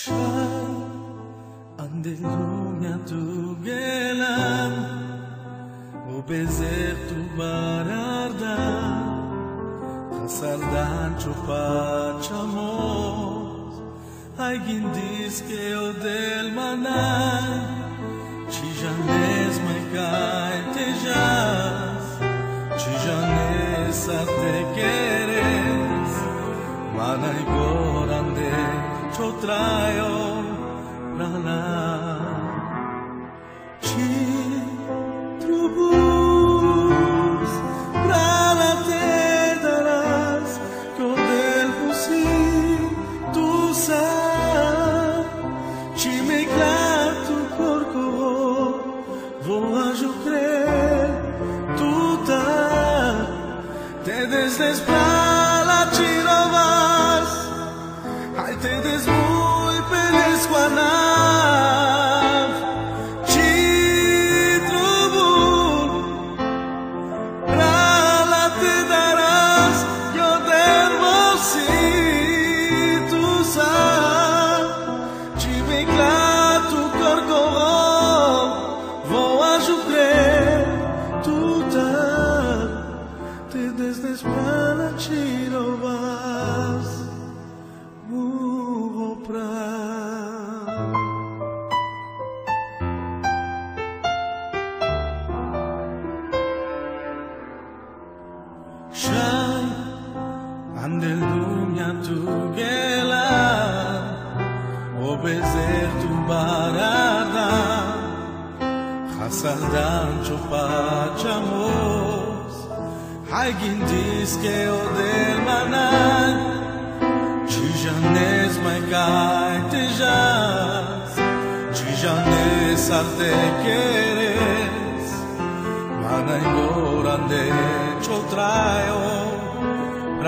Siya ang tu tugelan O bezerto bararda Hasardan chupat chamot Ay diz que o del manay Tijanes mai cai tejas Tijanes até queres Manay goram deles chotrayo pra lá. Chi trubus la te darás o del fusi tu sa Chi me tu corco voa jo crer tu ta te desdes pra la chirovas ai te des muy peles guanav Chi trubus Pra la te darás yo dermosito sa Ci tu corco vou a jucrer tu ta te desdes pra Andelunha tu gela O deserto barada Hasardan chupachamos Alguém diz que o del manan? Chijanes mai cai tejas Chijanes arte queres Mana igorande chotrayo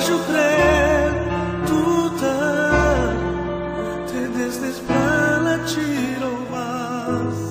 coraggio creduta, te desdesplanaciro vas.